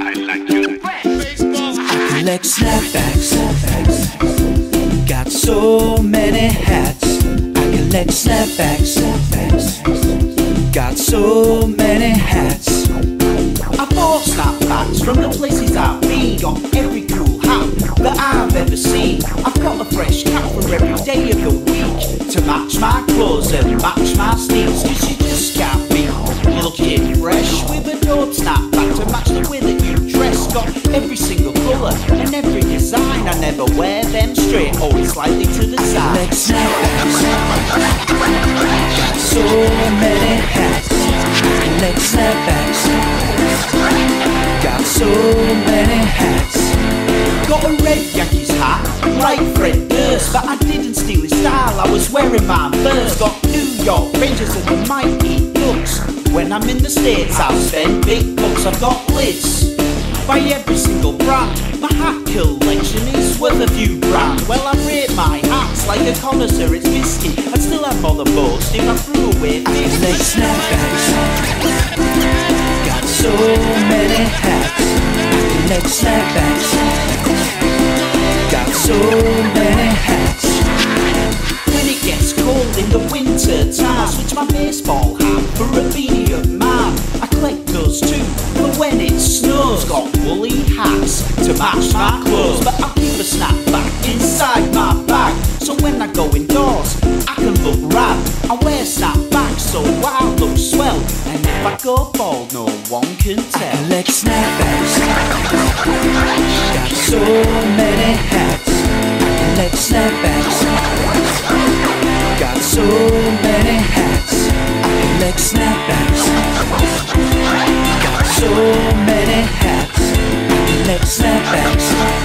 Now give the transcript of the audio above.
I like you. snapbacks. snap back, snap back. Got so many hats. I can snapbacks, snap back, snap back. Got so many hats. I bought snap backs from the places I've been on every cool hat that I've ever seen. I've got a fresh cap for every day of the week to match my clothes and match my style. Got every single colour and every design. I never wear them straight, always slightly to the side. Snapbacks. Got so many hats. Collect snapbacks. Got so many hats. Got a red Yankees hat, like Fred Durst, but I didn't steal his style. I was wearing mine first. Got New York Rangers and the Mighty Ducks. When I'm in the States, I'll spend big bucks. I've got lids by every single brand. My hat collection is worth a few grand. Well, I rate my hats like a connoisseur. It's risky. I'd still have more than most if I threw away Collect 50. snapbacks. Got so many hats. I collect snapbacks. Got so many hats. When it gets cold in the winter time, I switch my baseball hat for a of mine. I collect those too, when it snows, got woolly hats to match my clothes. But I'll keep a snapback inside my bag, so when I go indoors, I can look rad. I wear snapbacks so I look swell, and if I go bald, no one can tell. Collect snapbacks. Got so many hats. I collect snapbacks. Got so so many hats. Snapbacks. Got so